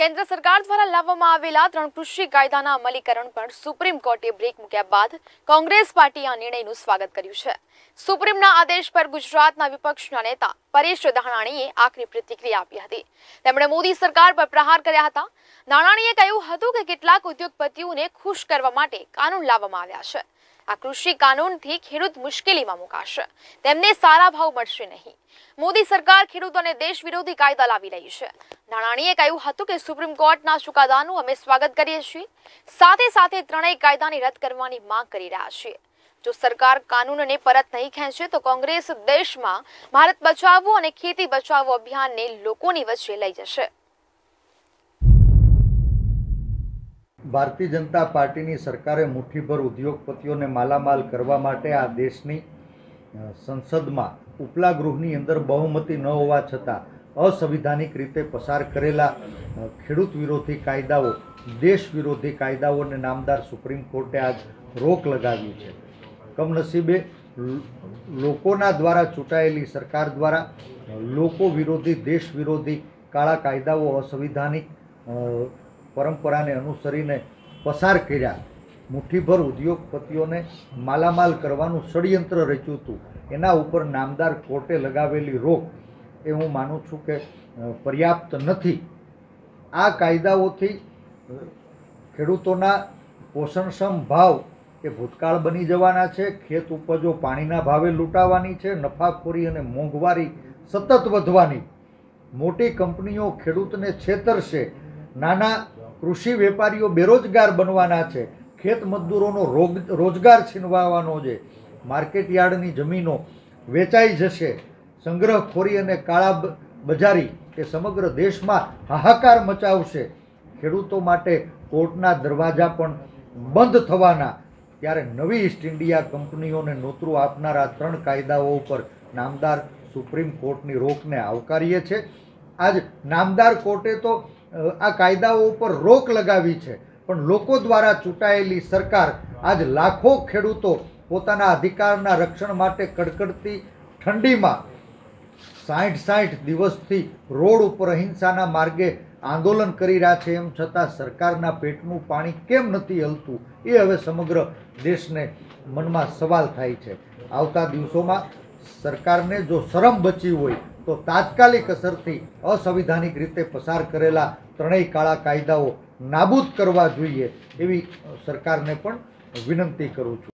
કેન્દ્ર સરકાર દ્વારા લાવવામાં આવેલા ત્રણ કૃષિ કાયદાના અમલીકરણ પર સુપ્રીમ કોર્ટે બ્રેક મૂક્યા બાદ કોંગ્રેસ પાર્ટીએ આ નિર્ણયનું સ્વાગત કર્યું છે. સુપ્રીમના આદેશ પર ગુજરાતના વિપક્ષના નેતા પરેશ ધાનાણીએ આકરી પ્રતિક્રિયા આપી હતી. તેમણે મોદી સરકાર પર પ્રહાર કર્યા હતા. નાણાણીએ કહ્યું હતું કે કેટલાક ઉદ્યોગપતિઓને ખુશ કરવા માટે કાનૂન લાવવામાં આવ્યા છે. આ કૃષિ કાનૂનથી ખેડૂત મુશ્કેલીમાં મુકાશે. તેમને સારા ભાવ મળશે નહીં. મોદી સરકાર ખેડૂતોને દેશ વિરોધી કાયદા લાવી રહી છે. નાણાણીએ કહ્યું હતું કે સુપ્રીમ કોર્ટના ચુકાદાનું અમે સ્વાગત કરીએ છીએ. સાથે સાથે ત્રણેય કાયદાની રદ કરવાની માંગ કરી રહ્યા છીએ. જો સરકાર કાનૂનને પરત નહીં ખેંચે તો કોંગ્રેસ દેશમાં ભારત બચાવો અને ખેતી બચાવો અભિયાનને લોકોની વચ્ચે લઈ જશે. ભારતીય જનતા પાર્ટીની સરકારે મુઠ્ઠીભર ઉદ્યોગપતિઓને માલામાલ કરવા માટે આ દેશની સંસદમાં ઉપલા ગૃહની અંદર બહુમતી ન હોવા છતાં અસંવિધાનિક રીતે પસાર કરેલા ખેડૂત વિરોધી કાયદાઓ, દેશ વિરોધી કાયદાઓને નામદાર સુપ્રીમ કોર્ટે આજ રોક લગાવી છે. કમનસીબે લોકોના દ્વારા ચૂંટાયેલી સરકાર દ્વારા લોકો વિરોધી, દેશ વિરોધી કાળા કાયદાઓ અસંવિધાનિક પરંપરાને અનુસરીને પસાર કર્યા. મુઠ્ઠીભર ઉદ્યોગપતિઓને માલામાલ કરવાનું ષડયંત્ર રચ્યું હતું. એના ઉપર નામદાર કોર્ટે લગાવેલી રોક એ હું માનું છું કે પર્યાપ્ત નથી. આ કાયદાઓથી ખેડૂતોના પોષણક્ષમ ભાવ એ ભૂતકાળ બની જવાના છે. ખેત ઉપજો પાણીના ભાવે લૂંટાવાની છે. નફાખોરી અને મોંઘવારી સતત વધવાની. મોટી કંપનીઓ ખેડૂતને છેતરશે. નાના કૃષિ વેપારીઓ બેરોજગાર બનવાના છે. ખેત મજદૂરોનો રોજગાર છીનવાવાનો છે. માર્કેટ યાર્ડની જમીનો વેચાઈ જશે. સંગ્રહખોરી અને કાળા બજારી એ સમગ્ર દેશમાં હાહાકાર મચાવશે. ખેડૂતો માટે કોર્ટના દરવાજા પણ બંધ થવાના. ત્યારે નવી ઈસ્ટ ઇન્ડિયા કંપનીઓને નોતરું આપનારા ત્રણ કાયદાઓ ઉપર નામદાર સુપ્રીમ કોર્ટની રોકને આવકારીએ છે. આજ નામદાર કોર્ટે તો આ કાયદાઓ ઉપર રોક લગાવી છે. પણ લોકો દ્વારા ચૂંટાયેલી સરકાર આજ લાખો ખેડૂતો પોતાના અધિકારના રક્ષણ માટે કડકડતી ઠંડીમાં સાઠ સાઠ દિવસથી રોડ ઉપર અહિંસાના માર્ગે આંદોલન કરી રહ્યા છે. એમ છતાં સરકારના પેટનું પાણી કેમ નથી હલતું? એ હવે સમગ્ર દેશને મનમાં સવાલ થાય છે. આવતા દિવસોમાં સરકારને જો શરમ બચી હોય તો તાત્કાલિક અસરથી અસંવિધાનિક રીતે પસાર કરેલા ત્રણેય કાળા કાયદાઓ નાબૂદ કરવા જોઈએ એવી સરકારને પણ વિનંતી કરું છું.